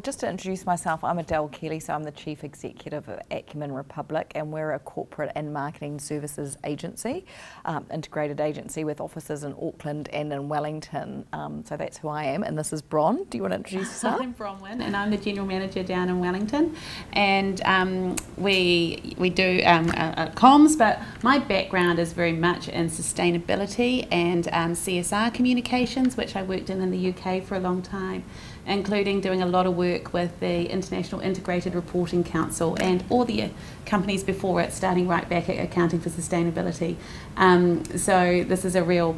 well, just to introduce myself, I'm Adele Kelly, so I'm the Chief Executive of Acumen Republic, and we're a corporate and marketing services agency, um, integrated agency with offices in Auckland and in Wellington. Um, so that's who I am, and this is Bron. Do you want to introduce yourself? I'm Bronwyn, and I'm the General Manager down in Wellington, and um, we we do um, uh, uh, comms, but my background is very much in sustainability and um, CSR communications, which I worked in in the UK for a long time including doing a lot of work with the International Integrated Reporting Council and all the companies before it, starting right back at Accounting for Sustainability. Um, so this is a real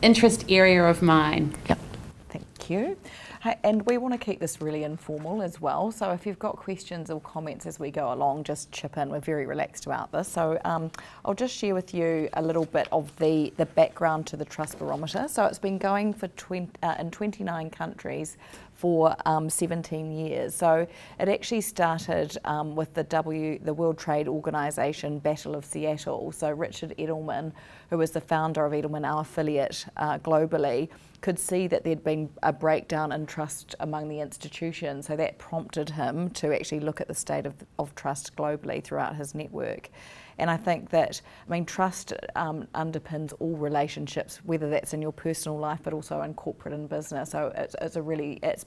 interest area of mine. Yep, thank you. And we want to keep this really informal as well. So if you've got questions or comments as we go along, just chip in. We're very relaxed about this. So um, I'll just share with you a little bit of the, the background to the Trust Barometer. So it's been going for 20, uh, in 29 countries for um, 17 years. So it actually started um, with the W, the World Trade Organization Battle of Seattle. So Richard Edelman, who was the founder of Edelman, our affiliate uh, globally, could see that there'd been a breakdown in trust among the institutions. So that prompted him to actually look at the state of, of trust globally throughout his network. And I think that, I mean, trust um, underpins all relationships, whether that's in your personal life, but also in corporate and business. So it's, it's a really, it's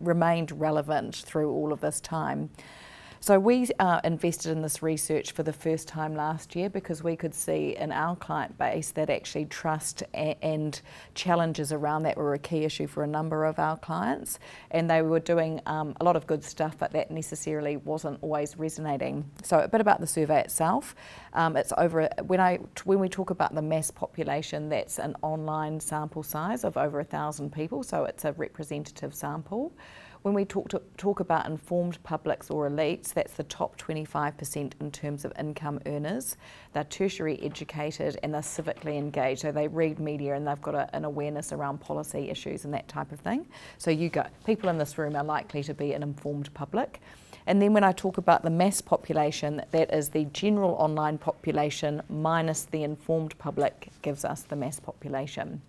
remained relevant through all of this time. So we uh, invested in this research for the first time last year because we could see in our client base that actually trust and challenges around that were a key issue for a number of our clients. And they were doing um, a lot of good stuff, but that necessarily wasn't always resonating. So a bit about the survey itself. Um, it's over when I when we talk about the mass population, that's an online sample size of over a thousand people. So it's a representative sample. When we talk, to, talk about informed publics or elites, that's the top 25% in terms of income earners. They're tertiary educated and they're civically engaged. So they read media and they've got a, an awareness around policy issues and that type of thing. So you go, people in this room are likely to be an informed public. And then when I talk about the mass population, that is the general online population minus the informed public gives us the mass population.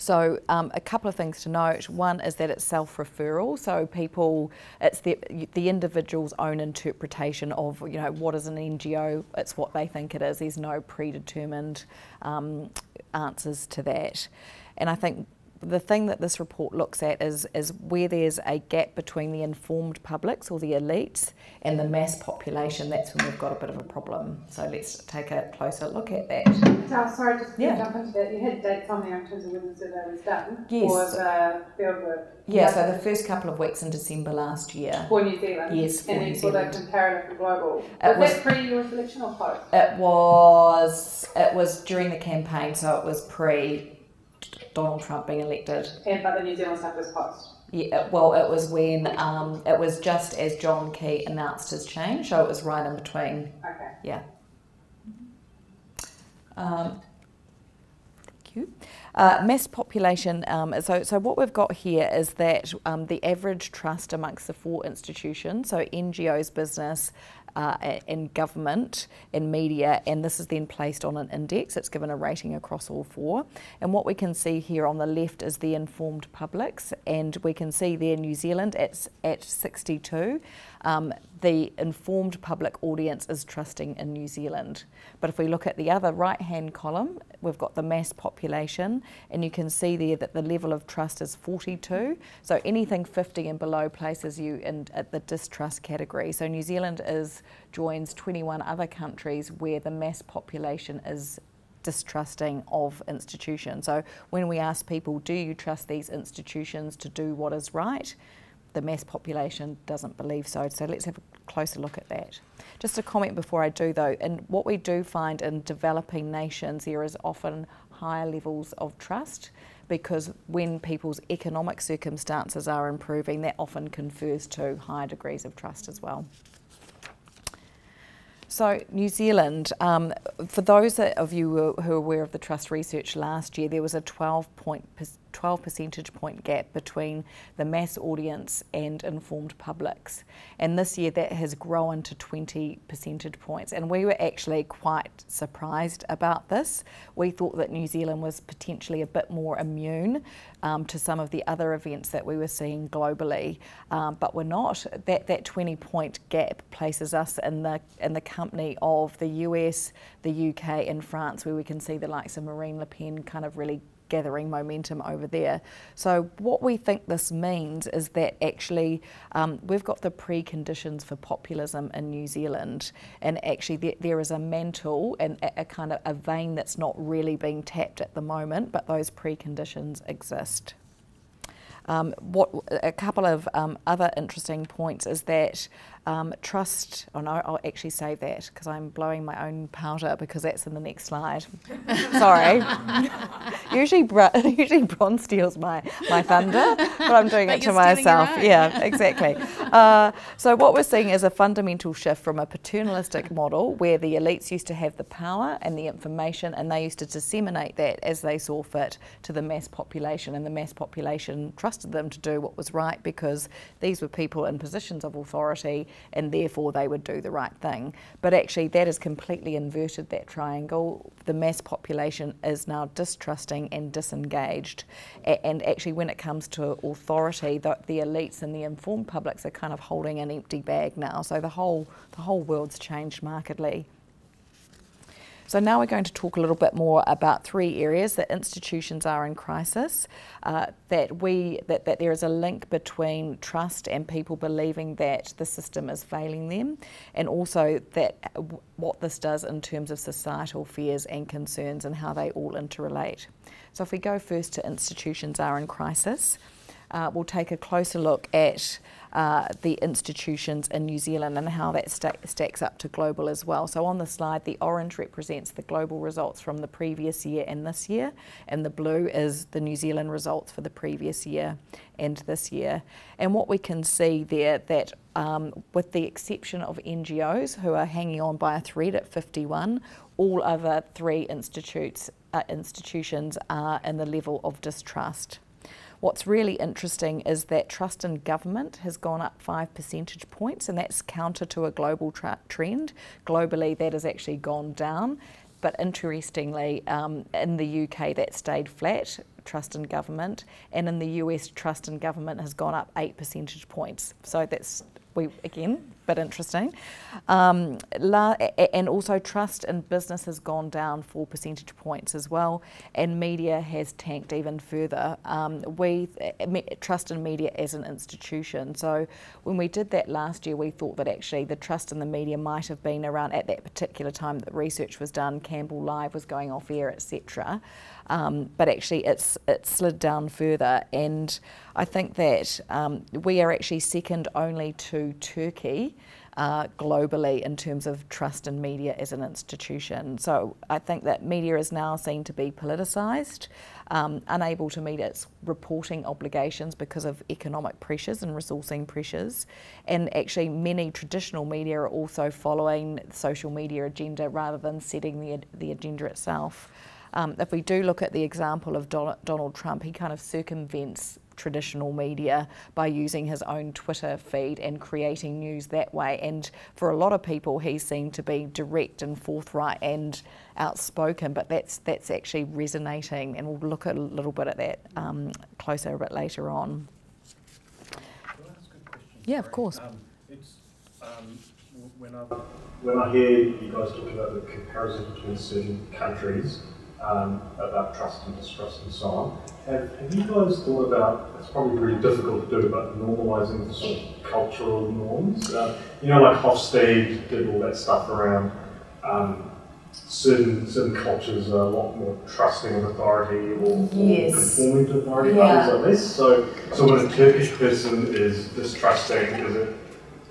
So um, a couple of things to note. One is that it's self-referral, so people, it's the, the individual's own interpretation of, you know, what is an NGO, it's what they think it is. There's no predetermined um, answers to that. And I think the thing that this report looks at is, is where there's a gap between the informed publics or the elites and the mass population, that's when we've got a bit of a problem. So let's take a closer look at that. Oh, sorry, just to yeah. jump into that. You had dates on there in terms of when the survey was done? Yes. Or uh, the fieldwork? Yeah, yeah, so the first couple of weeks in December last year. For New Zealand? Yes, for And then for the comparative global? It was, was that pre-US election or post? It was, it was during the campaign, so it was pre Donald Trump being elected. And but the New Zealand stuff was post. Yeah, well, it was when um, it was just as John Key announced his change, so it was right in between. Okay. Yeah. Um, thank you. Uh, mass population, um, so, so what we've got here is that um, the average trust amongst the four institutions, so NGOs, business, uh, in government, in media, and this is then placed on an index. It's given a rating across all four. And what we can see here on the left is the informed publics, and we can see there New Zealand at, at 62. Um, the informed public audience is trusting in New Zealand. But if we look at the other right hand column, we've got the mass population, and you can see there that the level of trust is 42. So anything 50 and below places you in at the distrust category. So New Zealand is joins 21 other countries where the mass population is distrusting of institutions. So when we ask people, do you trust these institutions to do what is right? The mass population doesn't believe so. So let's have a closer look at that. Just a comment before I do though, and what we do find in developing nations, there is often higher levels of trust because when people's economic circumstances are improving, that often confers to higher degrees of trust as well. So, New Zealand, um, for those of you who are aware of the trust research last year, there was a 12 point 12 percentage point gap between the mass audience and informed publics. And this year that has grown to 20 percentage points. And we were actually quite surprised about this. We thought that New Zealand was potentially a bit more immune um, to some of the other events that we were seeing globally, um, but we're not. That, that 20 point gap places us in the, in the company of the US, the UK, and France, where we can see the likes of Marine Le Pen kind of really gathering momentum over there. So what we think this means is that actually um, we've got the preconditions for populism in New Zealand, and actually there, there is a mantle and a, a kind of a vein that's not really being tapped at the moment, but those preconditions exist. Um, what a couple of um, other interesting points is that um, trust, oh no, I'll actually save that because I'm blowing my own powder because that's in the next slide. Sorry. usually, usually Bron steals my, my thunder, but I'm doing but it to myself. Yeah, exactly. Uh, so what we're seeing is a fundamental shift from a paternalistic model where the elites used to have the power and the information and they used to disseminate that as they saw fit to the mass population and the mass population trusted them to do what was right because these were people in positions of authority and therefore they would do the right thing. But actually, that has completely inverted that triangle. The mass population is now distrusting and disengaged. And actually, when it comes to authority, the, the elites and the informed publics are kind of holding an empty bag now. So the whole, the whole world's changed markedly. So now we're going to talk a little bit more about three areas that institutions are in crisis, uh, that we that, that there is a link between trust and people believing that the system is failing them, and also that what this does in terms of societal fears and concerns and how they all interrelate. So if we go first to institutions are in crisis, uh, we'll take a closer look at uh, the institutions in New Zealand and how that stacks up to global as well. So on the slide, the orange represents the global results from the previous year and this year, and the blue is the New Zealand results for the previous year and this year. And what we can see there that um, with the exception of NGOs who are hanging on by a thread at 51, all other three institutes, uh, institutions are in the level of distrust. What's really interesting is that trust in government has gone up five percentage points, and that's counter to a global trend. Globally, that has actually gone down. But interestingly, um, in the UK, that stayed flat, trust in government, and in the US, trust in government has gone up eight percentage points. So that's we again, but interesting. Um, and also trust in business has gone down four percentage points as well, and media has tanked even further. Um, we trust in media as an institution. So when we did that last year, we thought that actually the trust in the media might have been around at that particular time that research was done. Campbell Live was going off air, etc. Um, but actually, it's it slid down further, and I think that um, we are actually second only to Turkey. Uh, globally, in terms of trust in media as an institution. So, I think that media is now seen to be politicised, um, unable to meet its reporting obligations because of economic pressures and resourcing pressures. And actually, many traditional media are also following the social media agenda rather than setting the, the agenda itself. Um, if we do look at the example of Donald Trump, he kind of circumvents traditional media by using his own Twitter feed and creating news that way. And for a lot of people, he seemed to be direct and forthright and outspoken, but that's that's actually resonating. And we'll look a little bit at that um, closer a bit later on. Yeah, of course. Um, um, when, I, when I hear you guys talk about the comparison between certain countries, um, about trust and distrust and so on. Have, have you guys thought about, it's probably really difficult to do, but normalising the sort of cultural norms? Uh, you know, like Hofstede did all that stuff around um, certain certain cultures are a lot more trusting of authority or, yes. conforming to authority, yeah. others are less. So, so when a Turkish person is distrusting, is it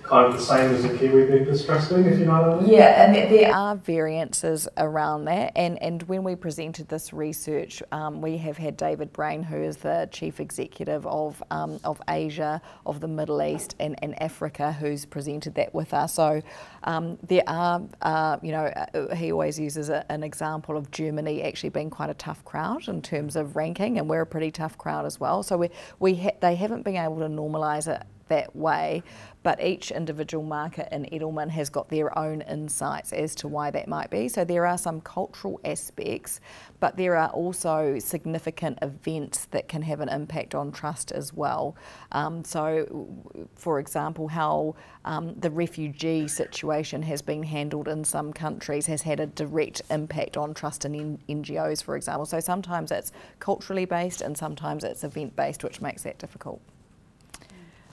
kind of the same as a Kiwi being distrusting, if you know what I mean? Yeah, and there are variances around that. And, and when we presented this research, um, we have had David Brain, who is the chief executive of, um, of Asia, of the Middle East, and, and Africa, who's presented that with us. So um, there are, uh, you know, uh, he always uses a, an example of Germany actually being quite a tough crowd in terms of ranking, and we're a pretty tough crowd as well. So we, we ha- they haven't been able to normalise it that way, but each individual market in Edelman has got their own insights as to why that might be. So there are some cultural aspects, but there are also significant events that can have an impact on trust as well. Um, so, for example, how um, the refugee situation has been handled in some countries has had a direct impact on trust in NGOs, for example. So sometimes it's culturally based and sometimes it's event based, which makes that difficult.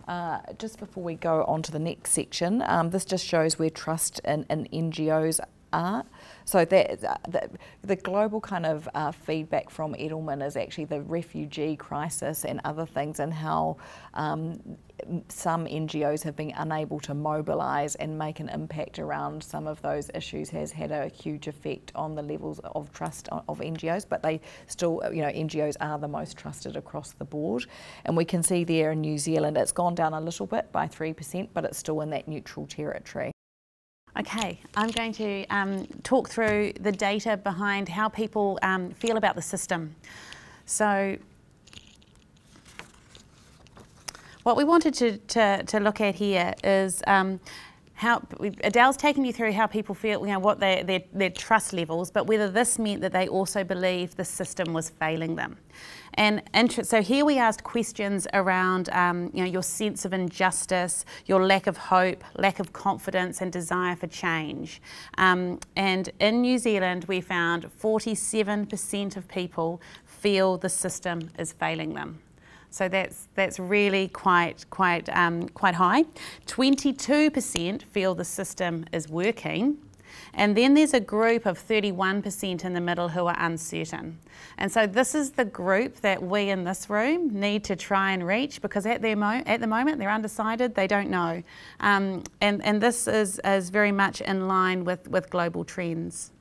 Uh, just before we go on to the next section, um, this just shows where trust in, in NGOs are. So that, the, the global kind of uh, feedback from Edelman is actually the refugee crisis and other things and how um, some NGOs have been unable to mobilise and make an impact around some of those issues has had a huge effect on the levels of trust of NGOs, but they still, you know, NGOs are the most trusted across the board. And we can see there in New Zealand it's gone down a little bit by 3%, but it's still in that neutral territory. Okay, I'm going to um, talk through the data behind how people um, feel about the system. So what we wanted to, to, to look at here is um, how Adele's taken you through how people feel, you know, what their, their, their trust levels, but whether this meant that they also believed the system was failing them. And so here we asked questions around, um, you know, your sense of injustice, your lack of hope, lack of confidence, and desire for change. Um, and in New Zealand, we found 47% of people feel the system is failing them. So that's that's really quite quite um, quite high. 22% feel the system is working. And then there's a group of 31% in the middle who are uncertain. And so this is the group that we in this room need to try and reach because at, their mo- at the moment they're undecided, they don't know. Um, and, and this is, is very much in line with, with global trends.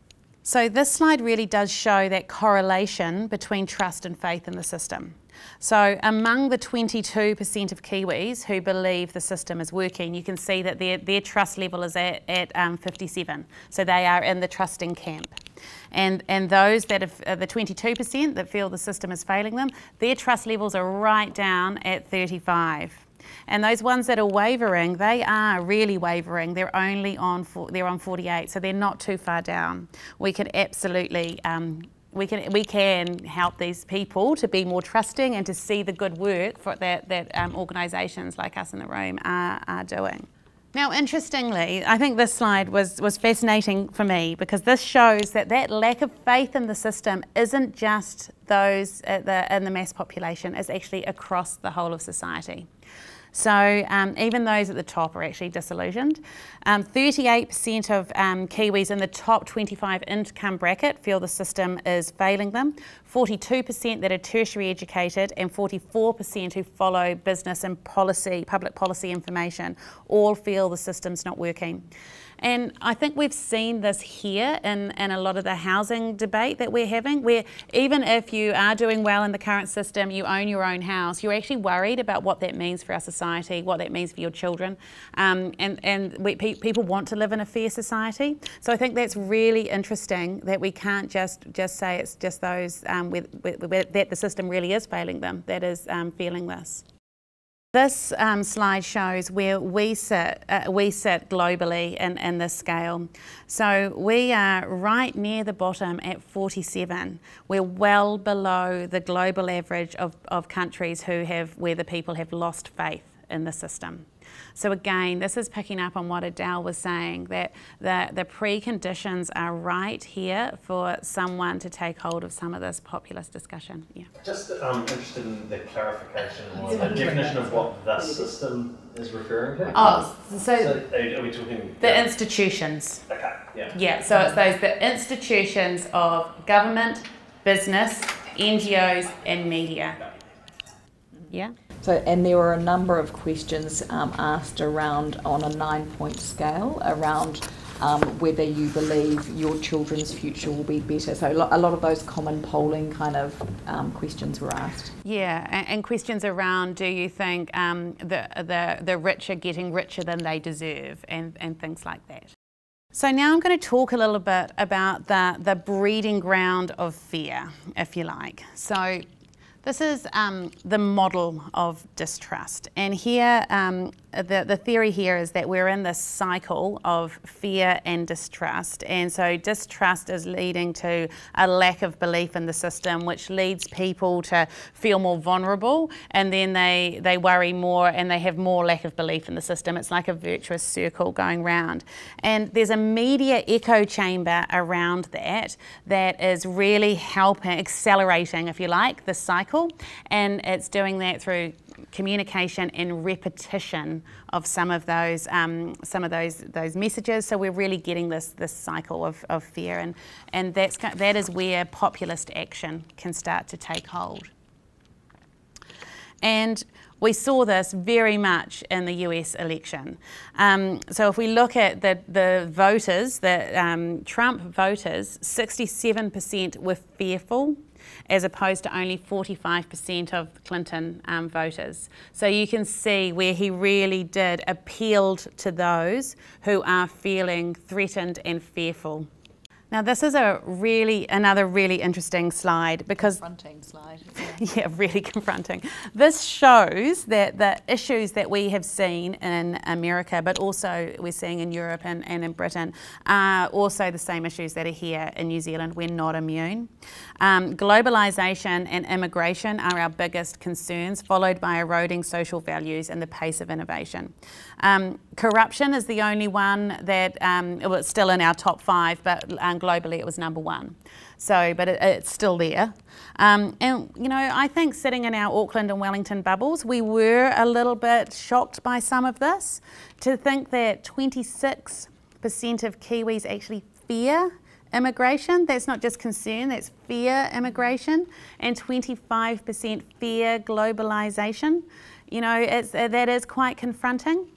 So this slide really does show that correlation between trust and faith in the system. So among the 22% of Kiwis who believe the system is working, you can see that their, their trust level is at, at um, 57. So they are in the trusting camp. And, and those that have, uh, the 22% that feel the system is failing them, their trust levels are right down at 35. And those ones that are wavering, they are really wavering. They're only on they're on 48, so they're not too far down. We can absolutely um, we can we can help these people to be more trusting and to see the good work for that that um, organisations like us in the room are, are doing. Now, interestingly, I think this slide was, was fascinating for me because this shows that that lack of faith in the system isn't just those the, in the mass population, it's actually across the whole of society. So um, even those at the top are actually disillusioned. 38% um, of um, Kiwis in the top 25 income bracket feel the system is failing them. 42% that are tertiary educated and 44% who follow business and policy, public policy information, all feel the system's not working. And I think we've seen this here in, in a lot of the housing debate that we're having, where even if you are doing well in the current system, you own your own house, you're actually worried about what that means for our society, what that means for your children. Um, and and we, pe people want to live in a fair society. So I think that's really interesting that we can't just, just say it's just those um, with, with, with, that the system really is failing them that is um, feeling this. This um, slide shows where we sit, uh, we sit globally in, in this scale. So we are right near the bottom at 47. We're well below the global average of, of countries who have, where the people have lost faith in the system. So again, this is picking up on what Adele was saying, that the, the preconditions are right here for someone to take hold of some of this populist discussion. Yeah. Just um, interested in the clarification or the definition of what the system is referring to. Oh, so, so are we talking the yeah. institutions? Okay, yeah. Yeah, so it's those the institutions of government, business, NGOs, and media. Yeah. So, and there were a number of questions um, asked around on a nine point scale around um, whether you believe your children's future will be better. So, a lot of those common polling kind of um, questions were asked. Yeah, and, and, questions around do you think um, the, the, the rich are getting richer than they deserve, and, and things like that. So now I'm going to talk a little bit about the, the breeding ground of fear, if you like. So this is um, the model of distrust. And here um, the, the theory here is that we're in this cycle of fear and distrust. And so distrust is leading to a lack of belief in the system, which leads people to feel more vulnerable. And then they, they worry more and they have more lack of belief in the system. It's like a virtuous circle going round. And there's a media echo chamber around that that is really helping, accelerating, if you like, the cycle. And it's doing that through communication and repetition of some of those um, some of those those messages. So we're really getting this this cycle of, of fear, and and that's that is where populist action can start to take hold. And we saw this very much in the US election. Um, so if we look at the, the voters, the um, Trump voters, 67% were fearful as opposed to only 45% of Clinton um, voters. So you can see where he really did appealed to those who are feeling threatened and fearful. Now this is a really another really interesting slide because confronting slide. Yeah. yeah, really confronting. This shows that the issues that we have seen in America, but also we're seeing in Europe and, and in Britain, are also the same issues that are here in New Zealand. We're not immune. Um, globalisation and immigration are our biggest concerns, followed by eroding social values and the pace of innovation. Um, corruption is the only one that, um, well, it's still in our top five, but um, globally it was number one. So, but it, it's still there. Um, and, you know, I think sitting in our Auckland and Wellington bubbles, we were a little bit shocked by some of this. To think that 26% of Kiwis actually fear immigration. That's not just concern, that's fear immigration, and 25% fear globalisation. You know, it's, that is quite confronting.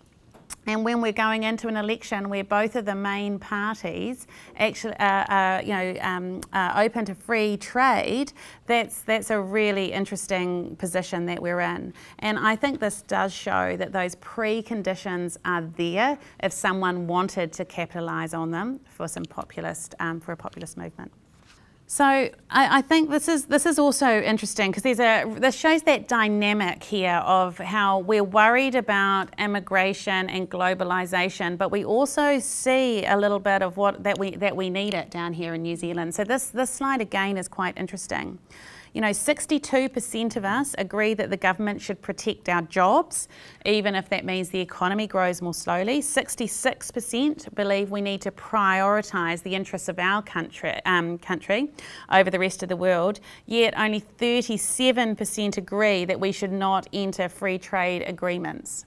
And when we're going into an election where both of the main parties actually are, are you know, um, are open to free trade, that's, that's a really interesting position that we're in. And I think this does show that those preconditions are there if someone wanted to capitalise on them for some populist, um, for a populist movement. So I, I, think this is this is also interesting because there's a this shows that dynamic here of how we're worried about immigration and globalization, but we also see a little bit of what that we that we need it down here in New Zealand. So this this slide again is quite interesting. You know, 62% of us agree that the government should protect our jobs, even if that means the economy grows more slowly. 66% believe we need to prioritise the interests of our country, um, country over the rest of the world, yet only 37% agree that we should not enter free trade agreements.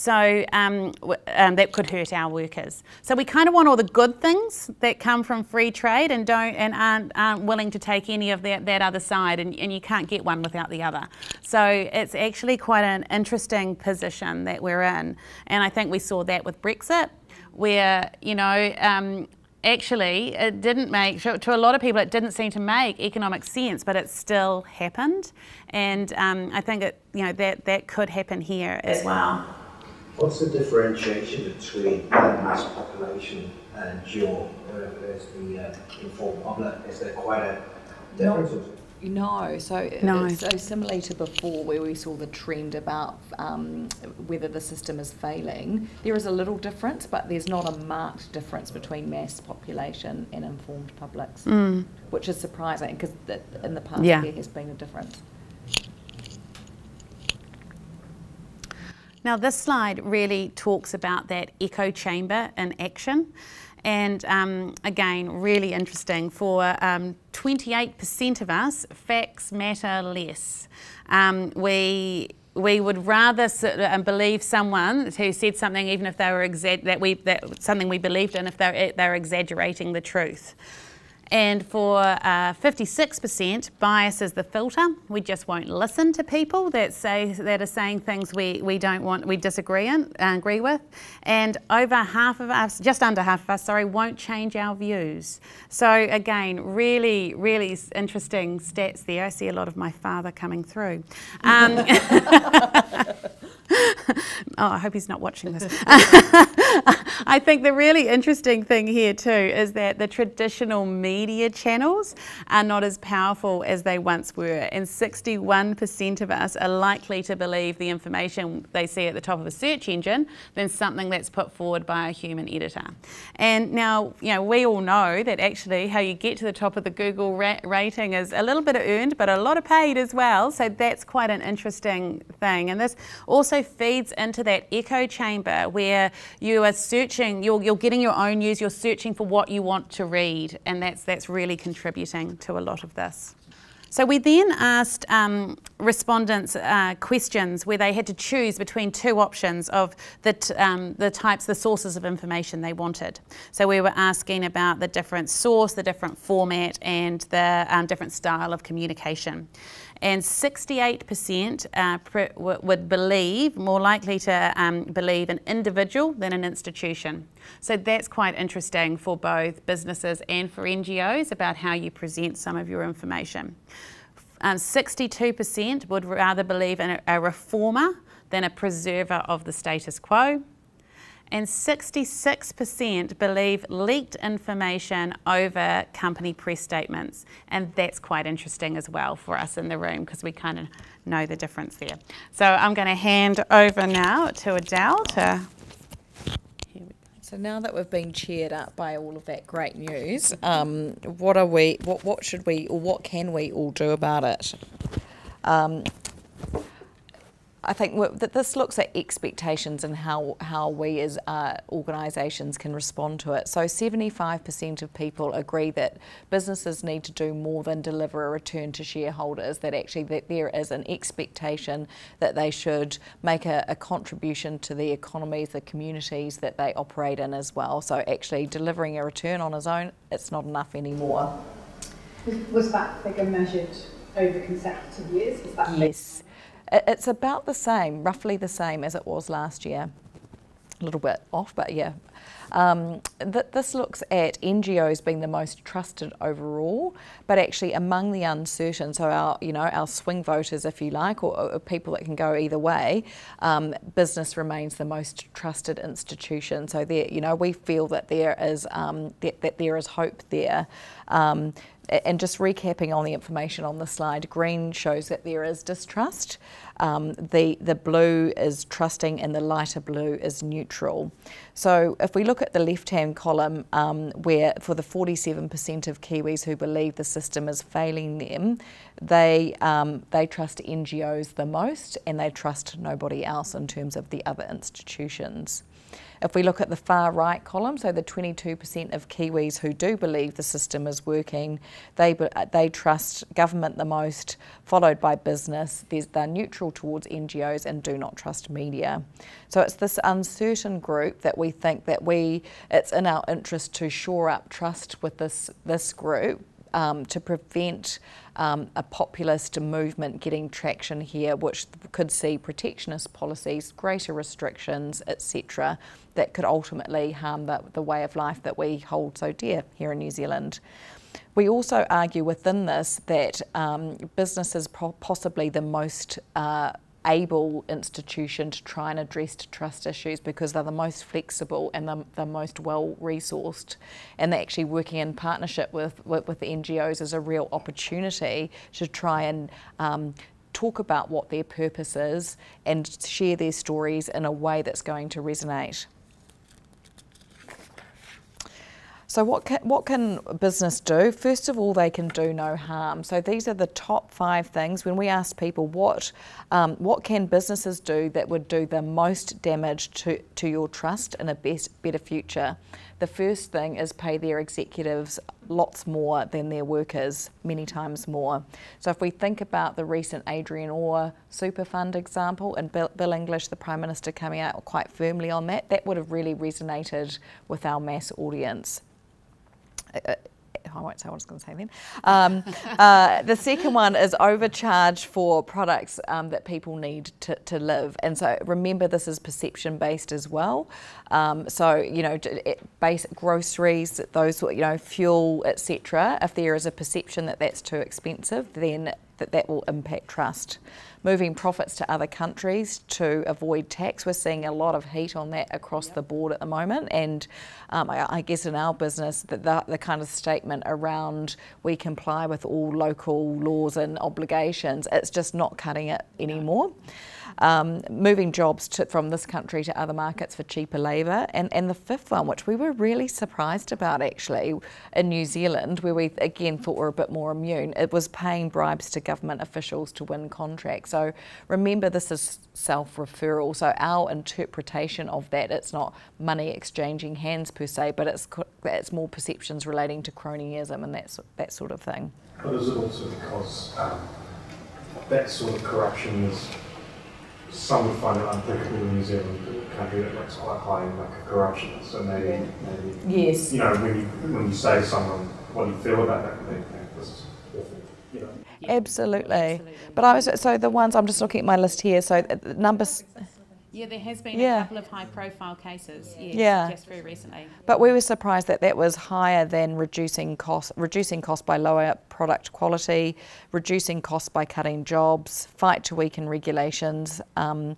So um, um, that could hurt our workers. So we kind of want all the good things that come from free trade and don't and aren't, aren't willing to take any of that, that other side, and, and you can't get one without the other. So it's actually quite an interesting position that we're in, and I think we saw that with Brexit, where you know. Um, actually it didn't make to a lot of people it didn't seem to make economic sense but it still happened and um, i think it you know that that could happen here as well What's the differentiation between the mass population and your, uh, as the uh, informed public? Is there quite a difference? No. no, so no. so similarly to before, where we saw the trend about um, whether the system is failing, there is a little difference, but there's not a marked difference between mass population and informed publics, mm. which is surprising because in the past yeah. there has been a difference. Now, this slide really talks about that echo chamber in action. And um, again, really interesting for 28% um, of us, facts matter less. Um, we we would rather um, believe someone who said something, even if they were that we that something we believed in, if they're they're exaggerating the truth. And for uh, 56%, bias is the filter. We just won't listen to people that say that are saying things we, we don't want, we disagree in, uh, agree with. And over half of us, just under half of us, sorry, won't change our views. So again, really, really interesting stats there. I see a lot of my father coming through. Um, oh, I hope he's not watching this. I think the really interesting thing here too is that the traditional media channels are not as powerful as they once were, and 61% of us are likely to believe the information they see at the top of a search engine than something that's put forward by a human editor. And now, you know, we all know that actually how you get to the top of the Google ra rating is a little bit of earned, but a lot of paid as well. So that's quite an interesting thing. And this also feeds into that echo chamber where you are searching, you're, you're getting your own news, you're searching for what you want to read, and that's, that's really contributing to a lot of this. So we then asked um, respondents uh, questions where they had to choose between two options of the, um, the types, the sources of information they wanted. So we were asking about the different source, the different format, and the um, different style of communication and 68% uh, would believe, more likely to um, believe an individual than an institution. So that's quite interesting for both businesses and for NGOs about how you present some of your information. 62% um, would rather believe in a, a reformer than a preserver of the status quo and 66% believe leaked information over company press statements. And that's quite interesting as well for us in the room because we kind of know the difference there. So I'm going to hand over now to Adele to. So now that we've been cheered up by all of that great news, um, what are we? What what should we or what can we all do about it? Um, I think that this looks at expectations and how, how we as uh, organisations can respond to it. So 75% of people agree that businesses need to do more than deliver a return to shareholders, that actually that there is an expectation that they should make a, a contribution to the economies, the communities that they operate in as well. So actually delivering a return on its own, it's not enough anymore. Was that figure measured over consecutive years? yes. It's about the same, roughly the same as it was last year. A little bit off, but yeah. Um, th this looks at NGOs being the most trusted overall, but actually among the uncertain, so our you know our swing voters, if you like, or, or people that can go either way, um, business remains the most trusted institution. So there, you know, we feel that there is um, that, that there is hope there. Um, and just recapping on the information on the slide, green shows that there is distrust. Um, the, the blue is trusting and the lighter blue is neutral. So if we look at the left-hand column um, where for the 47% of Kiwis who believe the system is failing them, they, um, they trust NGOs the most and they trust nobody else in terms of the other institutions. If we look at the far right column, so the 22% of Kiwis who do believe the system is working, they, they trust government the most, followed by business. they're neutral towards NGOs and do not trust media. So it's this uncertain group that we think that we, it's in our interest to shore up trust with this, this group um, to prevent um, a populist movement getting traction here, which could see protectionist policies, greater restrictions, etc., that could ultimately harm the, the way of life that we hold so dear here in New Zealand. We also argue within this that um, business is possibly the most uh, able institution to try and address trust issues because they're the most flexible and the, the most well resourced and they're actually working in partnership with, with, with, the NGOs is a real opportunity to try and um, talk about what their purpose is and share their stories in a way that's going to resonate. So what can, what can business do? First of all, they can do no harm. So these are the top five things. When we ask people what um, what can businesses do that would do the most damage to, to your trust in a best, better future, the first thing is pay their executives lots more than their workers, many times more. So if we think about the recent Adrian Orr super fund example and Bill, Bill English, the Prime Minister, coming out quite firmly on that, that would have really resonated with our mass audience. I won't say what I was going to say then. Um, uh, the second one is overcharge for products um, that people need to, to live. And so remember, this is perception based as well. Um, so, you know, basic groceries, those, you know, fuel, etc. If there is a perception that that's too expensive, then that that will impact trust moving profits to other countries to avoid tax. We're seeing a lot of heat on that across yep. the board at the moment. And um, I, I, guess in our business, the, the, the, kind of statement around we comply with all local laws and obligations, it's just not cutting it anymore um, moving jobs to, from this country to other markets for cheaper labour. And, and the fifth one, which we were really surprised about actually in New Zealand, where we again thought we were a bit more immune, it was paying bribes to government officials to win contracts. So remember, this is self referral. So our interpretation of that, it's not money exchanging hands per se, but it's, it's more perceptions relating to cronyism and that, that sort of thing. But is it also because um, that sort of corruption is some would find it unthinkable in New Zealand, a country that ranks quite high in like corruption. So maybe, yeah. maybe yes. you know, when you when you say to someone what do you feel about that, they think this is awful. You know. Absolutely. Absolutely. But I was so the ones I'm just looking at my list here. So uh, numbers. Yeah, there has been yeah. a couple of high-profile cases. Yes, yeah, just very recently. But we were surprised that that was higher than reducing cost, reducing cost by lower product quality, reducing costs by cutting jobs, fight to weaken regulations. Um,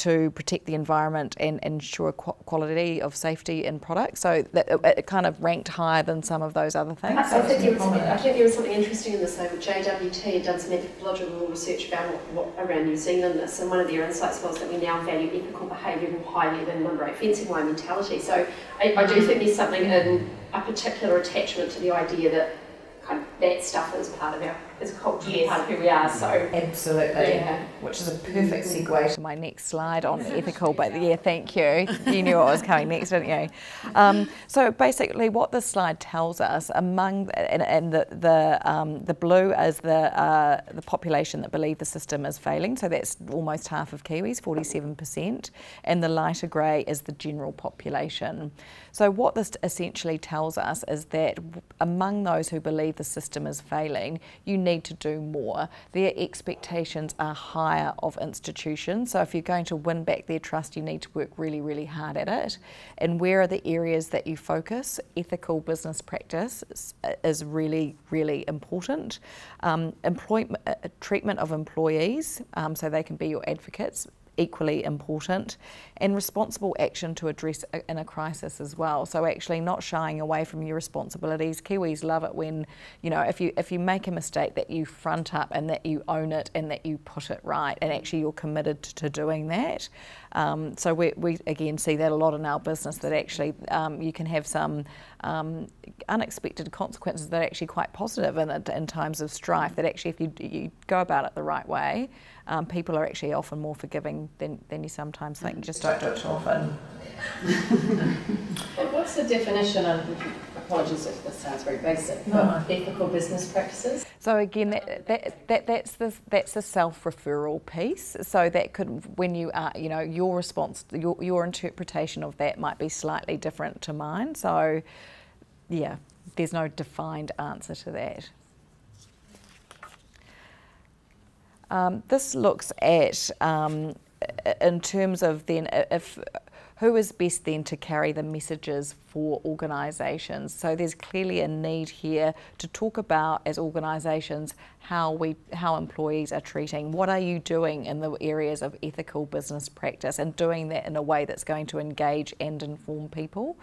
to protect the environment and ensure quality of safety in products. So that it, it, kind of ranked higher than some of those other things. I, think, there was, there was something interesting in this. JWT had done some methodological research about what, what, around New Zealandness, and one of their insights was that we now value ethical behaviour more highly than number eight fencing line mentality. So I, I do think there's something in a particular attachment to the idea that kind of that stuff is part of our is culture yes. part of who we are. So absolutely, yeah. which is a perfect segue to my next slide on ethical. But yeah, thank you. You knew what was coming next, didn't you? Um, so basically, what this slide tells us among and, and the the um, the blue is the uh, the population that believe the system is failing. So that's almost half of Kiwis, forty seven percent, and the lighter grey is the general population. So what this essentially tells us is that among those who believe the system is failing, you need need to do more. Their expectations are higher of institutions. So if you're going to win back their trust, you need to work really, really hard at it. And where are the areas that you focus? Ethical business practice is really, really important. Um, employment, uh, treatment of employees, um, so they can be your advocates, equally important, and responsible action to address a, in a crisis as well. So actually not shying away from your responsibilities. Kiwis love it when, you know, if you if you make a mistake that you front up and that you own it and that you put it right and actually you're committed to doing that. Um, so we, we again see that a lot in our business that actually um, you can have some um, unexpected consequences that are actually quite positive in, in times of strife that actually if you, you go about it the right way um, people are actually often more forgiving than, than you sometimes think. Just don't do it. What's the definition of, apologies if this sounds very basic, no. ethical business practices? So again, that, that, that, that's the that's the self-referral piece. So that could, when you are, you know, your response, your, your interpretation of that might be slightly different to mine. So, yeah, there's no defined answer to that. Um, this looks at, um, in terms of then, if who is best then to carry the messages for organisations. So there's clearly a need here to talk about as organisations how we how employees are treating. What are you doing in the areas of ethical business practice and doing that in a way that's going to engage and inform people.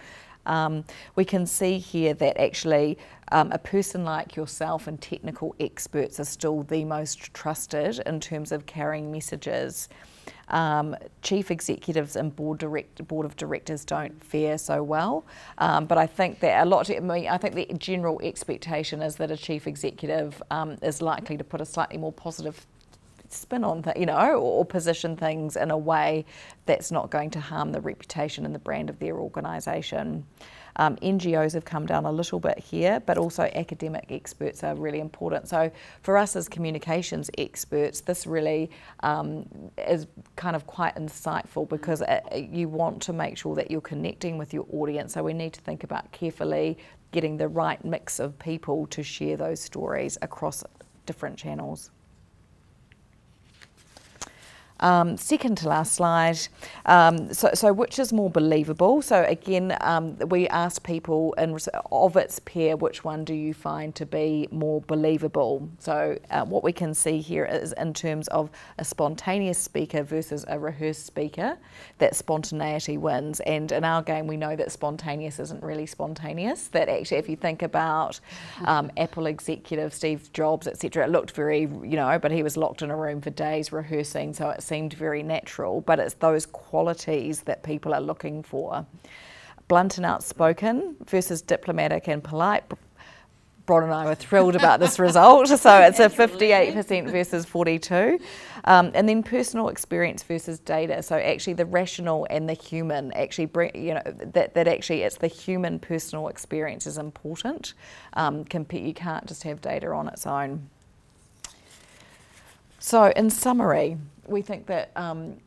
Um, we can see here that actually um, a person like yourself and technical experts are still the most trusted in terms of carrying messages. Um, chief executives and board direct, board of directors don't fare so well, um, but I think that a lot. I mean, I think the general expectation is that a chief executive um, is likely to put a slightly more positive spin on that, you know, or, or position things in a way that's not going to harm the reputation and the brand of their organisation. Um, NGOs have come down a little bit here, but also academic experts are really important. So for us as communications experts, this really um, is kind of quite insightful because it, you want to make sure that you're connecting with your audience. So we need to think about carefully getting the right mix of people to share those stories across different channels. Um, second to last slide. Um, so, so which is more believable? So again, um, we asked people in, of its pair, which one do you find to be more believable? So uh, what we can see here is in terms of a spontaneous speaker versus a rehearsed speaker, that spontaneity wins. And in our game, we know that spontaneous isn't really spontaneous. That actually, if you think about um, Apple executive Steve Jobs, etc., it looked very, you know, but he was locked in a room for days rehearsing, so it's seemed very natural, but it's those qualities that people are looking for. Blunt and outspoken versus diplomatic and polite. Bron and I were thrilled about this result. So it's a 58% versus 42. Um, and then personal experience versus data. So actually the rational and the human actually bring, you know, that, that actually it's the human personal experience is important. Um, you can't just have data on its own. So in summary, we think that um,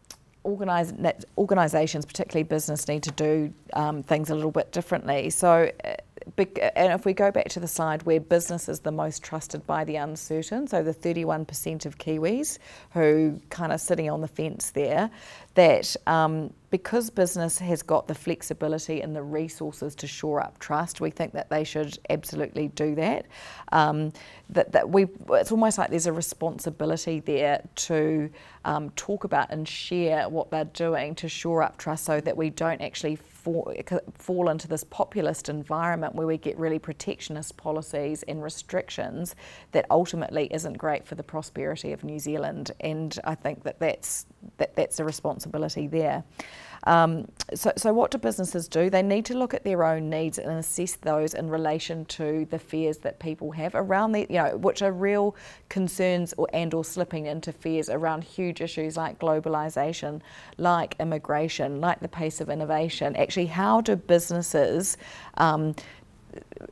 organize, organisations, particularly business, need to do um, things a little bit differently. So, uh, and if we go back to the slide where business is the most trusted by the uncertain, so the 31% of Kiwis who kind of sitting on the fence there, that um, because business has got the flexibility and the resources to shore up trust, we think that they should absolutely do that. Um, that, that we, it's almost like there's a responsibility there to um, talk about and share what they're doing to shore up trust so that we don't actually fall, into this populist environment where we get really protectionist policies and restrictions that ultimately isn't great for the prosperity of New Zealand. And I think that that's, that, that's a responsibility there. Um, so, so what do businesses do? They need to look at their own needs and assess those in relation to the fears that people have around the, you know, which are real concerns or and or slipping into fears around huge issues like globalization, like immigration, like the pace of innovation. Actually, how do businesses um,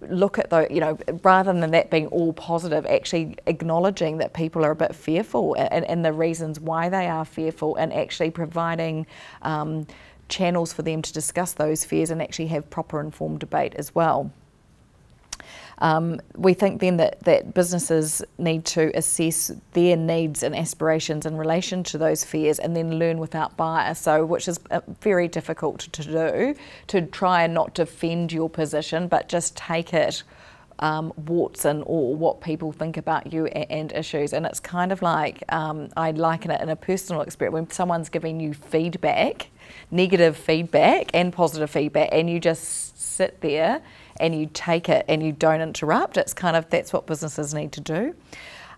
look at the you know rather than that being all positive actually acknowledging that people are a bit fearful and, and the reasons why they are fearful and actually providing um, channels for them to discuss those fears and actually have proper informed debate as well. Um, we think then that, that businesses need to assess their needs and aspirations in relation to those fears and then learn without bias, so which is uh, very difficult to do, to try and not defend your position, but just take it um, warts and all what people think about you and, and issues. And it's kind of like um, I liken it in a personal experience when someone's giving you feedback, negative feedback and positive feedback, and you just sit there and you take it and you don't interrupt. It's kind of that's what businesses need to do.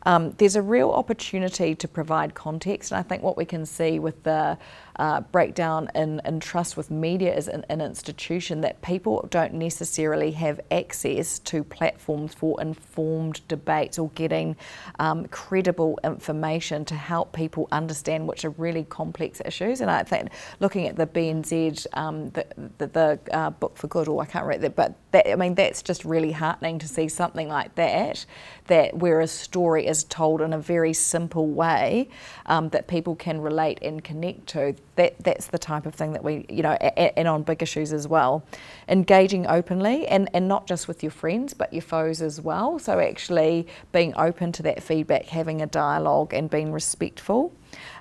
Um, there's a real opportunity to provide context, and I think what we can see with the uh, breakdown in, in trust with media as an, an, institution that people don't necessarily have access to platforms for informed debates or getting um, credible information to help people understand which are really complex issues. And I think looking at the BNZ, um, the, the, the uh, book for good, or I can't read that, but that, I mean, that's just really heartening to see something like that, that where a story is told in a very simple way um, that people can relate and connect to that that's the type of thing that we, you know, and on big issues as well. Engaging openly and, and not just with your friends, but your foes as well. So actually being open to that feedback, having a dialogue and being respectful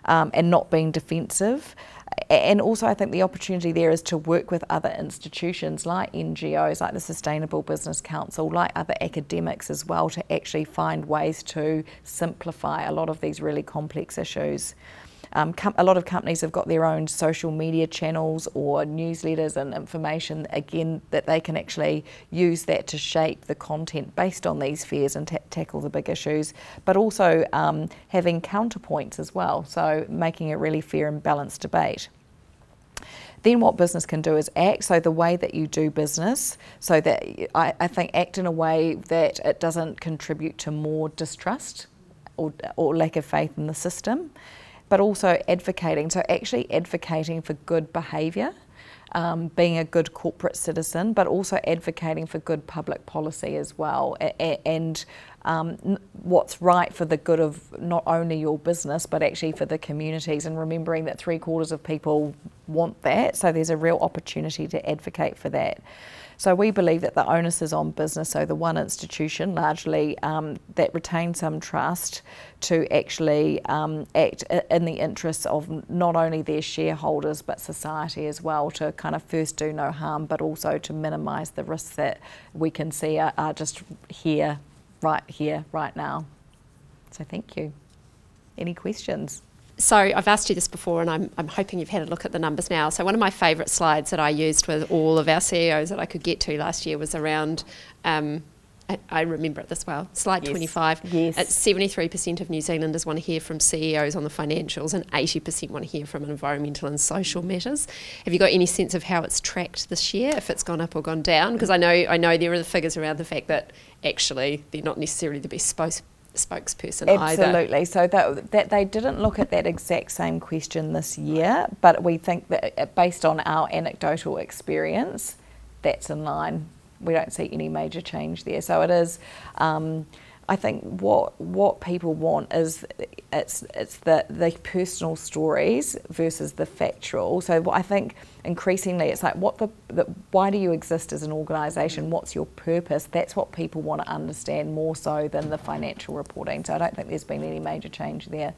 um, and not being defensive. And also, I think the opportunity there is to work with other institutions like NGOs, like the Sustainable Business Council, like other academics as well, to actually find ways to simplify a lot of these really complex issues. Um, a lot of companies have got their own social media channels or newsletters and information, again, that they can actually use that to shape the content based on these fears and tackle the big issues, but also um, having counterpoints as well, so making a really fair and balanced debate. Then what business can do is act, so the way that you do business, so that I, I think act in a way that it doesn't contribute to more distrust or, or lack of faith in the system, but also advocating. So actually advocating for good behaviour. Um, being a good corporate citizen, but also advocating for good public policy as well, a- and um, what's right for the good of not only your business but actually for the communities, and remembering that three quarters of people want that. So there's a real opportunity to advocate for that. So we believe that the onus is on business, so the one institution largely um, that retains some trust to actually um, act in the interests of not only their shareholders but society as well to kind of first do no harm but also to minimise the risks that we can see are, are just here, right here, right now. So thank you. Any questions? So I've asked you this before, and I'm, I'm hoping you've had a look at the numbers now. So one of my favourite slides that I used with all of our CEOs that I could get to last year was around. Um, I, remember it this well. Slide yes. 25. Yes. At 73% of New Zealanders want to hear from CEOs on the financials, and 80% want to hear from environmental and social matters. Have you got any sense of how it's tracked this year, if it's gone up or gone down? Because I know I know there are the figures around the fact that actually they're not necessarily the best supposed spokesperson Absolutely. Either. So that, that they didn't look at that exact same question this year, but we think that uh, based on our anecdotal experience, that's in line. We don't see any major change there. So it is. Um, I think what what people want is it's it's the the personal stories versus the factual. So I think increasingly it's like what the, the why do you exist as an organisation? What's your purpose? That's what people want to understand more so than the financial reporting. So I don't think there's been any major change there.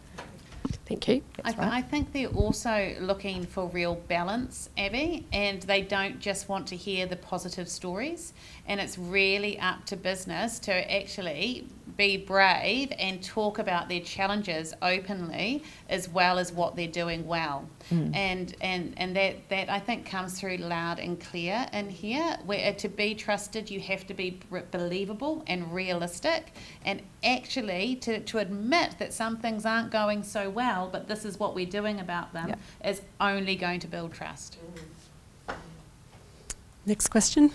Thank you. I, right. I, think they're also looking for real balance, Abby, and they don't just want to hear the positive stories. And it's really up to business to actually be brave and talk about their challenges openly as well as what they're doing well. Mm. And, and, and that, that I think comes through loud and clear in here. Where to be trusted, you have to be believable and realistic, and actually to, to admit that some things aren't going so well, but this is what we're doing about them, yep. is only going to build trust. Next question.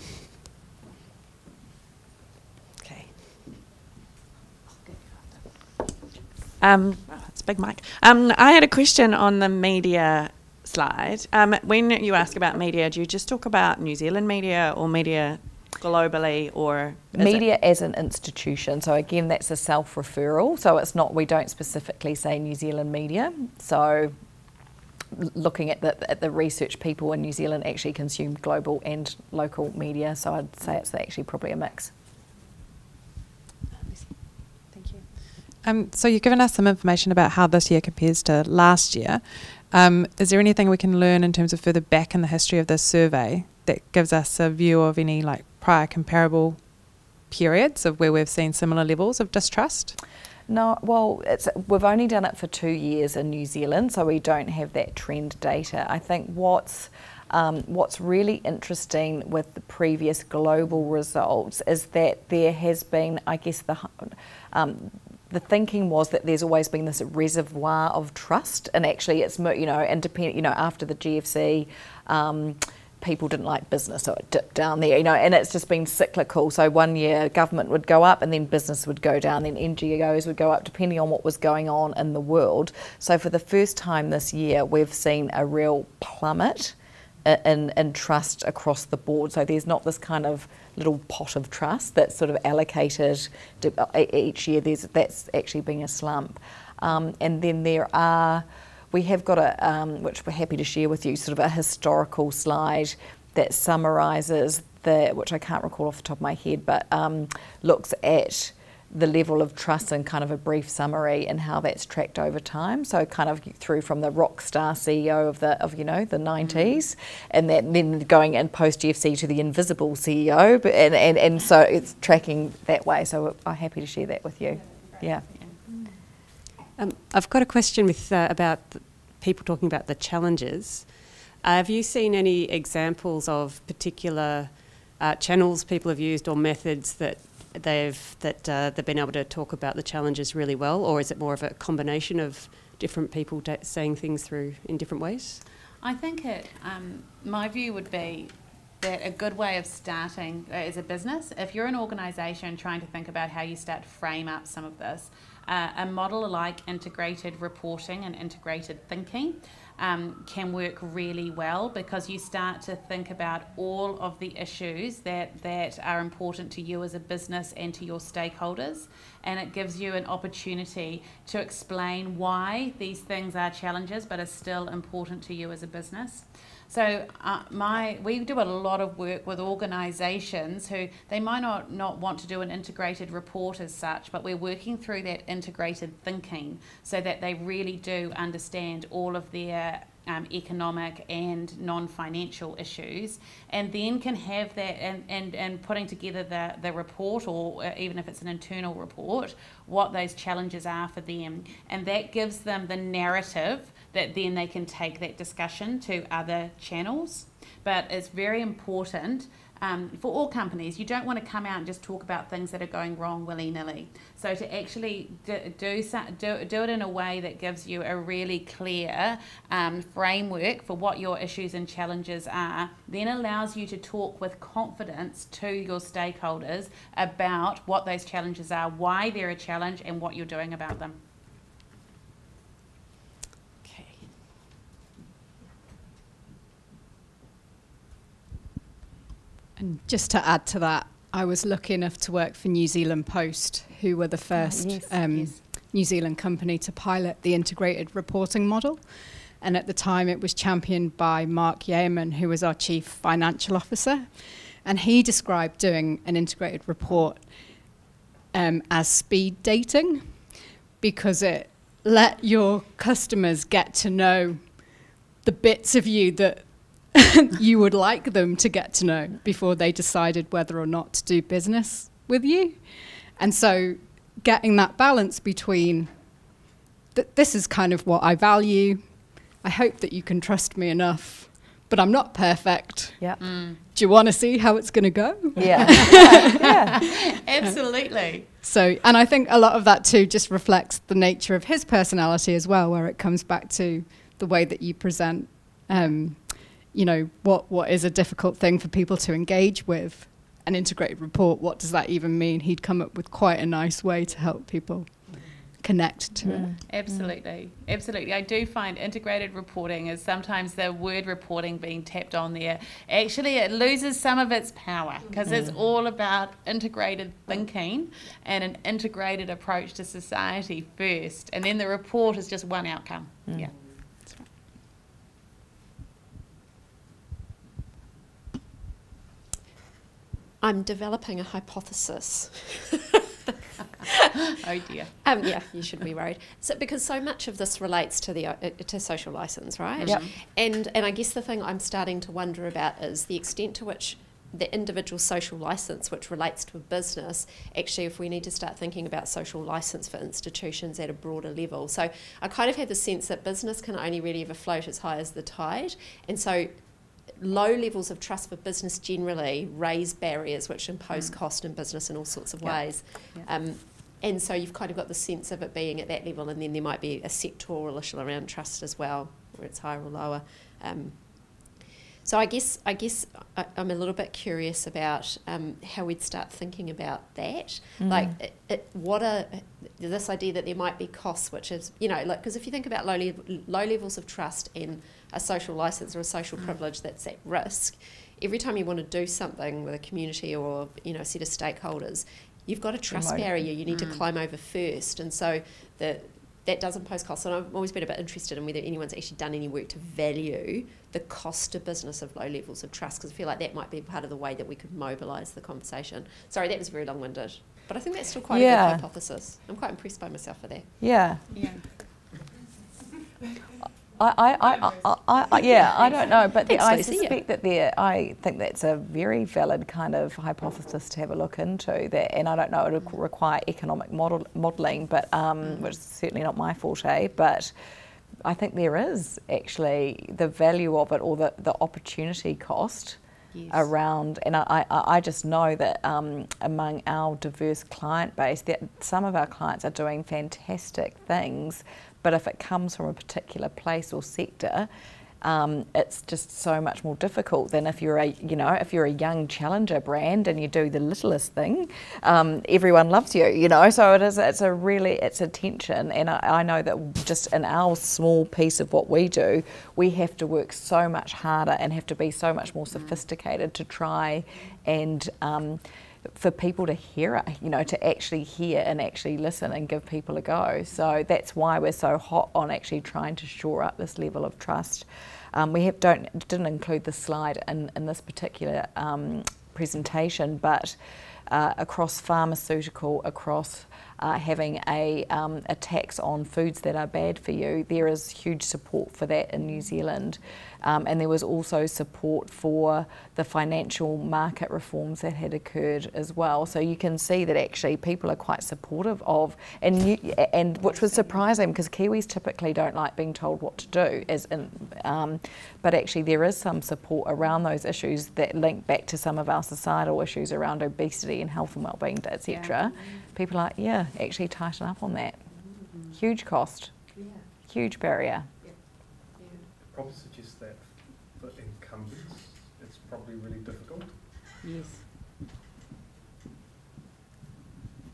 Um, oh, it's big mic. Um, I had a question on the media slide. Um, when you ask about media, do you just talk about New Zealand media or media globally or media as an institution. So again that's a self referral so it's not we don't specifically say New Zealand media. So looking at the, at the research people in New Zealand actually consume global and local media. So I'd say it's actually probably a mix Um, so you've given us some information about how this year compares to last year. Um, is there anything we can learn in terms of further back in the history of this survey that gives us a view of any like prior comparable periods of where we've seen similar levels of distrust? No, well, we've only done it for two years in New Zealand, so we don't have that trend data. I think what's um, what's really interesting with the previous global results is that there has been, I guess, the um, the thinking was that there's always been this reservoir of trust, and actually, it's you know, and you know, after the GFC. Um, people didn't like business, so it dipped down there, you know, and it's just been cyclical. So one year government would go up and then business would go down, then NGOs would go up, depending on what was going on in the world. So for the first time this year, we've seen a real plummet in, in trust across the board. So there's not this kind of little pot of trust that's sort of allocated to, each year. There's that's actually been a slump, um, and then there are. We have got a, um, which we're happy to share with you, sort of a historical slide that summarises the, which I can't recall off the top of my head, but um, looks at the level of trust and kind of a brief summary and how that's tracked over time. So kind of through from the rock star CEO of the of you know the 90s, mm. and that, then going and post GFC to the invisible CEO, but, and, and and so it's tracking that way. So I'm happy to share that with you. Yeah. Um, I've got a question with uh, about people talking about the challenges. Uh, have you seen any examples of particular uh, channels people have used or methods that they've that uh, they've been able to talk about the challenges really well, or is it more of a combination of different people da- saying things through in different ways? I think it. Um, my view would be that a good way of starting uh, as a business, if you're an organisation trying to think about how you start to frame up some of this, uh, a model like integrated reporting and integrated thinking um, can work really well because you start to think about all of the issues that, that are important to you as a business and to your stakeholders. And it gives you an opportunity to explain why these things are challenges but are still important to you as a business. So uh, my we do a lot of work with organisations who they might not not want to do an integrated report as such, but we're working through that integrated thinking so that they really do understand all of their um, economic and non-financial issues and then can have that and, and, and putting together the, the report or uh, even if it's an internal report what those challenges are for them. And that gives them the narrative that then they can take that discussion to other channels. But it's very important um, for all companies. You don't want to come out and just talk about things that are going wrong willy nilly. So to actually do, do, do, it in a way that gives you a really clear um, framework for what your issues and challenges are, then allows you to talk with confidence to your stakeholders about what those challenges are, why they're a challenge, and what you're doing about them. Just to add to that, I was lucky enough to work for New Zealand Post, who were the first yes, um, yes. New Zealand company to pilot the integrated reporting model. And at the time, it was championed by Mark Yeoman, who was our chief financial officer. And he described doing an integrated report um, as speed dating because it let your customers get to know the bits of you that you would like them to get to know before they decided whether or not to do business with you. And so getting that balance between th- this is kind of what I value. I hope that you can trust me enough, but I'm not perfect. Yeah. Mm. Do you want to see how it's going to go? Yeah. yeah. Absolutely. So, and I think a lot of that too just reflects the nature of his personality as well, where it comes back to the way that you present um, you know, what, what is a difficult thing for people to engage with? An integrated report, what does that even mean? He'd come up with quite a nice way to help people connect to it. Absolutely, absolutely. I do find integrated reporting is sometimes the word reporting being tapped on there. Actually, it loses some of its power because mm. it's all about integrated thinking and an integrated approach to society first, and then the report is just one outcome. Mm. Yeah. I'm developing a hypothesis. oh dear. Um, yeah, you should be worried. So because so much of this relates to the uh, to social license, right? Yep. And and I guess the thing I'm starting to wonder about is the extent to which the individual social license, which relates to a business, actually, if we need to start thinking about social license for institutions at a broader level. So I kind of have the sense that business can only really ever float as high as the tide. And so low levels of trust for business generally raise barriers which impose mm. cost in business in all sorts of ways. Um, and so you've kind of got the sense of it being at that level, and then there might be a sectoral issue around trust as well, where it's higher or lower. Um, so I guess I guess I, am a little bit curious about um, how we'd start thinking about that. Mm. Like, it, it, what are this idea that there might be costs, which is you know, like because if you think about low low levels of trust and a social license or a social mm. privilege that's at risk, every time you want to do something with a community or you know a set of stakeholders, you've got a trust barrier you need mm. to climb over first, and so the that does impose costs. And I've always been a bit interested in whether anyone's actually done any work to value the cost to business of low levels of trust, because I feel like that might be part of the way that we could mobilise the conversation. Sorry, that was very long winded, but I think that's still quite yeah. a good hypothesis. I'm quite impressed by myself for that. Yeah. Yeah. I, I, I, I, yeah, I don't know, but the, I suspect that there, I think that's a very valid kind of hypothesis to have a look into. That, and I don't know, it would require economic model, modelling, but um, mm. which is certainly not my forte. But I think there is actually the value of it or the, the opportunity cost. Yes. around, and I, I, I, just know that um, among our diverse client base, that some of our clients are doing fantastic things but if it comes from a particular place or sector, um, it's just so much more difficult than if you're a you know if you're a young challenger brand and you do the littlest thing, um, everyone loves you. You know, so it is. It's a really it's a tension, and I, I know that just in our small piece of what we do, we have to work so much harder and have to be so much more sophisticated to try and. Um, for people to hear it, you know, to actually hear and actually listen and give people a go. So that's why we're so hot on actually trying to shore up this level of trust. Um, we have don't didn't include the slide in, in this particular um, presentation, but uh, across pharmaceutical, across uh, having a, um, a tax on foods that are bad for you, there is huge support for that in New Zealand. Um, and there was also support for the financial market reforms that had occurred as well. So you can see that actually people are quite supportive of, and you, and which was surprising because Kiwis typically don't like being told what to do, as in, um, but actually there is some support around those issues that link back to some of our societal issues around obesity and health and well-being, etc. Yeah. People are yeah, actually tighten up on that. Huge cost, yeah. huge barrier. Probably suggest that for incumbents, it's probably really difficult. Yes.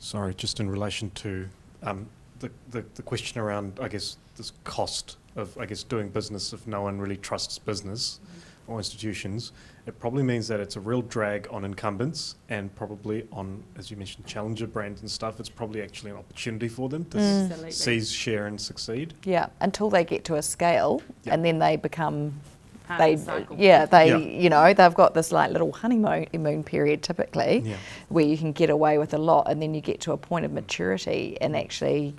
Sorry, just in relation to um, the, the, the question around, I guess, this cost of, I guess, doing business if no one really trusts business mm-hmm. or institutions, it probably means that it's a real drag on incumbents and probably on, as you mentioned, challenger brands and stuff. It's probably actually an opportunity for them to mm. seize, share, and succeed. Yeah, until they get to a scale yep. and then they become they yeah they yeah. you know they've got this like little honeymoon period typically yeah. where you can get away with a lot and then you get to a point of maturity and actually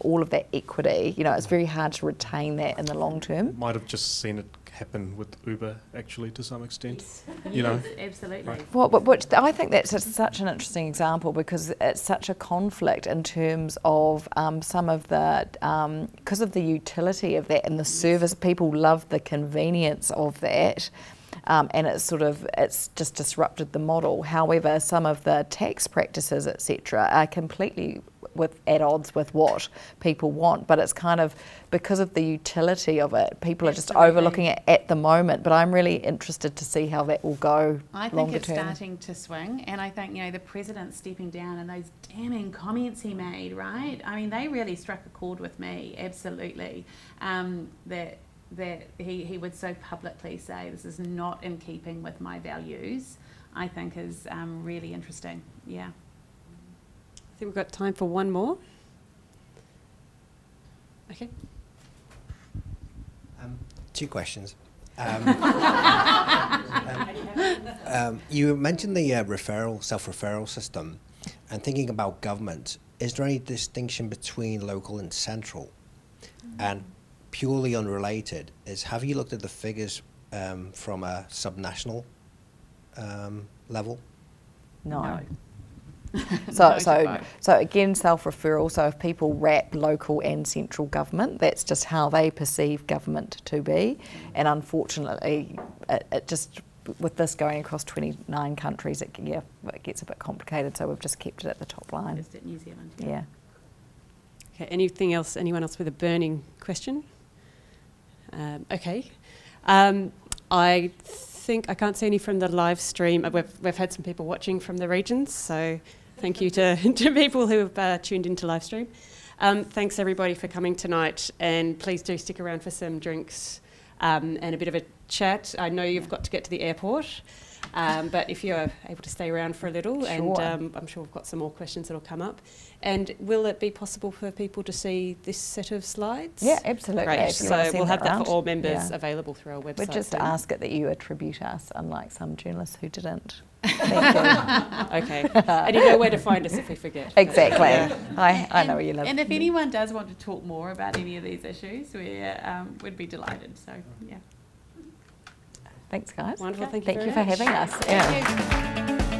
all of that equity you know it's very hard to retain that in the long term might have just seen it happen with Uber actually to some extent. Yes. You know, absolutely. Right. Well, which I think that's a, such an interesting example because it's such a conflict in terms of um, some of the because um, of the utility of that and the service. People love the convenience of that. Um, and it's sort of it's just disrupted the model. However, some of the tax practices, etc., are completely with at odds with what people want. But it's kind of because of the utility of it, people are just overlooking it at the moment. But I'm really interested to see how that will go. I think it's term. starting to swing, and I think you know the president stepping down and those damning comments he made. Right? I mean, they really struck a chord with me. Absolutely. Um, that that he, he would so publicly say this is not in keeping with my values, I think is um, really interesting. Yeah think we've got time for one more. Okay. Um, two questions. Um, um, um, you mentioned the uh, referral, self-referral system, and thinking about government, is there any distinction between local and central? Mm-hmm. And purely unrelated is, have you looked at the figures um, from a subnational um, level? No. no. so, so, so again, self-referral. So if people wrap local and central government, that's just how they perceive government to be. And unfortunately, it, it just with this going across 29 countries, it, yeah, it gets a bit complicated. So we've just kept it at the top line. Just at New Zealand. Yeah. yeah. Okay. Anything else? Anyone else with a burning question? Um, okay. Um, I think I can't see any from the live stream. We've, we've had some people watching from the regions, so Thank you to, to people who have uh, tuned into live stream. Um, thanks everybody for coming tonight, and please do stick around for some drinks um, and a bit of a chat. I know you've got to get to the airport, um, but if you're able to stay around for a little, sure. and um, I'm sure we've got some more questions that'll come up. And will it be possible for people to see this set of slides? Yeah, absolutely. Great. So we'll have that, that for all members yeah. available through our website. We'd just ask it that you attribute us, unlike some journalists who didn't. okay. And you know where to find us if we forget. Exactly. Yeah. I, I know where you live. And if anyone does want to talk more about any of these issues, we um, would be delighted. So, yeah. Thanks, guys. Wonderful. Thank you, Thank you for having us. Thank yeah. you.